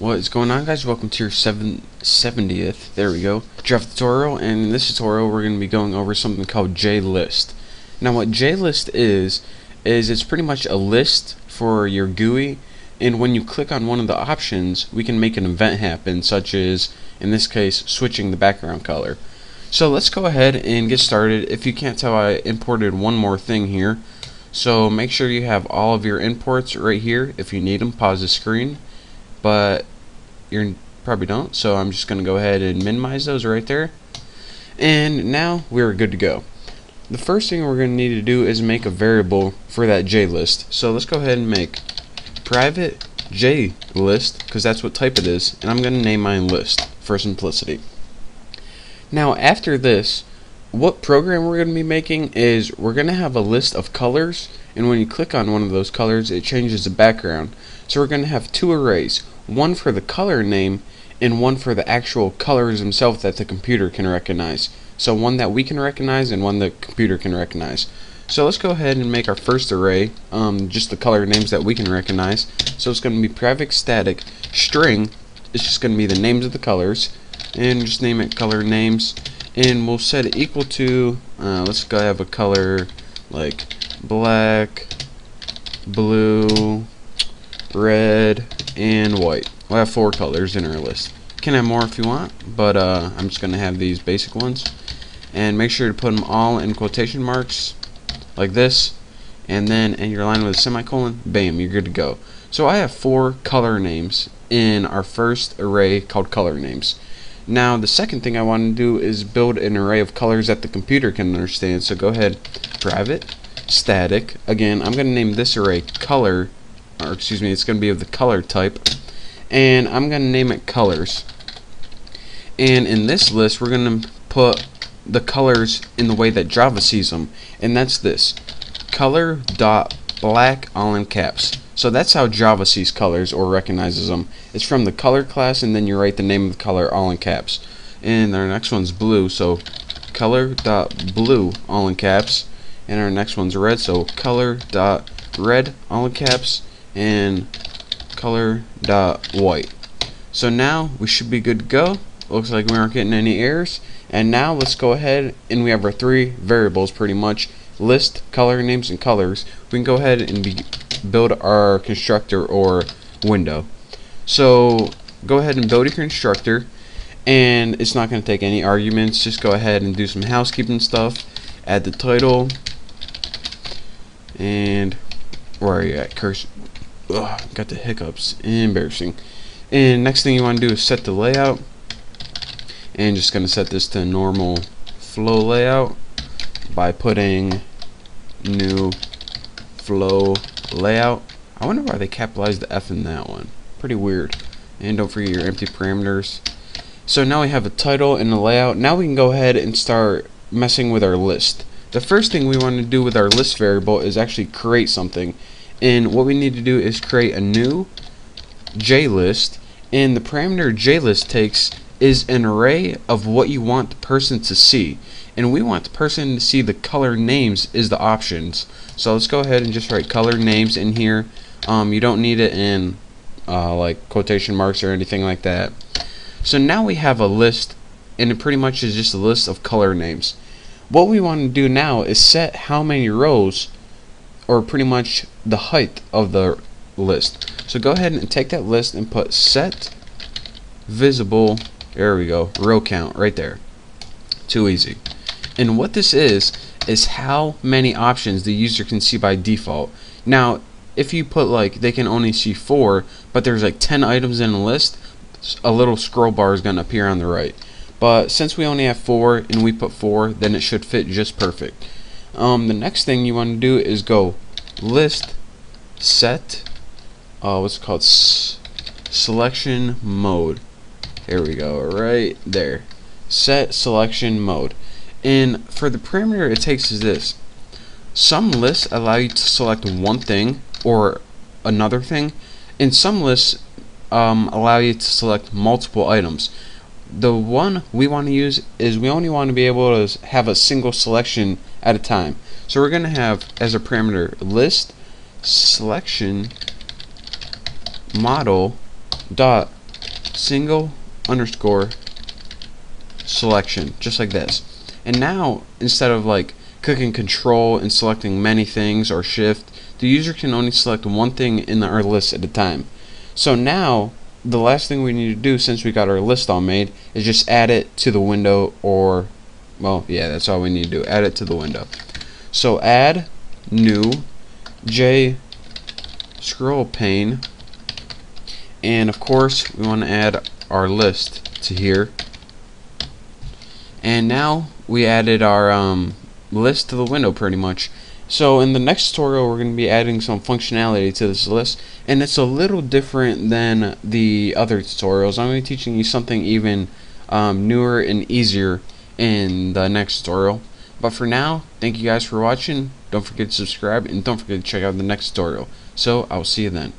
What is going on guys? Welcome to your 770th, there we go, Java tutorial, and in this tutorial we're going to be going over something called JList. Now what JList is, is it's pretty much a list for your GUI, and when you click on one of the options, we can make an event happen, such as, in this case, switching the background color. So let's go ahead and get started. If you can't tell, I imported one more thing here. So make sure you have all of your imports right here. If you need them, pause the screen but you probably don't so I'm just gonna go ahead and minimize those right there. And now we're good to go. The first thing we're gonna need to do is make a variable for that JList so let's go ahead and make private JList because that's what type it is and I'm gonna name mine list for simplicity. Now after this what program we're going to be making is we're going to have a list of colors and when you click on one of those colors it changes the background. So we're going to have two arrays one for the color name and one for the actual colors themselves that the computer can recognize. So one that we can recognize and one the computer can recognize. So let's go ahead and make our first array um, just the color names that we can recognize. So it's going to be private static string. It's just going to be the names of the colors. And just name it color names and we'll set it equal to uh, let's go have a color like black blue red and white. We'll have four colors in our list. Can have more if you want but uh, I'm just gonna have these basic ones. And make sure to put them all in quotation marks like this. And then in your line with a semicolon bam you're good to go. So I have four color names in our first array called color names now the second thing I want to do is build an array of colors that the computer can understand. So go ahead, private, static. Again, I'm going to name this array color, or excuse me, it's going to be of the color type. And I'm going to name it colors. And in this list, we're going to put the colors in the way that Java sees them. And that's this, color dot black all in caps. So that's how Java sees colors or recognizes them. It's from the color class and then you write the name of the color all in caps. And our next one's blue, so color dot blue all in caps. And our next one's red, so color dot red all in caps and color dot white. So now we should be good to go. Looks like we aren't getting any errors. And now let's go ahead and we have our three variables pretty much list, color names, and colors. We can go ahead and build our constructor or window. So go ahead and build your constructor and it's not going to take any arguments just go ahead and do some housekeeping stuff add the title and where are you at curse Ugh, got the hiccups embarrassing and next thing you want to do is set the layout and just going to set this to normal flow layout by putting new flow layout. I wonder why they capitalized the F in that one. Pretty weird. And don't forget your empty parameters. So now we have a title and a layout. Now we can go ahead and start messing with our list. The first thing we want to do with our list variable is actually create something. And what we need to do is create a new JList. And the parameter JList takes is an array of what you want the person to see. And we want the person to see the color names is the options. So let's go ahead and just write color names in here. Um, you don't need it in uh, like quotation marks or anything like that. So now we have a list and it pretty much is just a list of color names. What we want to do now is set how many rows or pretty much the height of the list. So go ahead and take that list and put set visible there we go row count right there too easy and what this is, is how many options the user can see by default. Now, if you put like, they can only see four, but there's like 10 items in a list, a little scroll bar is going to appear on the right. But since we only have four and we put four, then it should fit just perfect. Um, the next thing you want to do is go list set, uh, what's called, S selection mode. There we go, right there. Set selection mode. And for the parameter it takes is this. Some lists allow you to select one thing or another thing, and some lists um, allow you to select multiple items. The one we want to use is we only want to be able to have a single selection at a time. So we're going to have as a parameter list selection model dot single underscore selection, just like this. And now, instead of like clicking control and selecting many things or shift, the user can only select one thing in our list at a time. So now, the last thing we need to do since we got our list all made is just add it to the window or, well, yeah, that's all we need to do, add it to the window. So add new J scroll pane and of course we want to add our list to here. And now we added our um, list to the window pretty much. So in the next tutorial we're going to be adding some functionality to this list and it's a little different than the other tutorials. I'm going to be teaching you something even um, newer and easier in the next tutorial. But for now thank you guys for watching. Don't forget to subscribe and don't forget to check out the next tutorial. So I'll see you then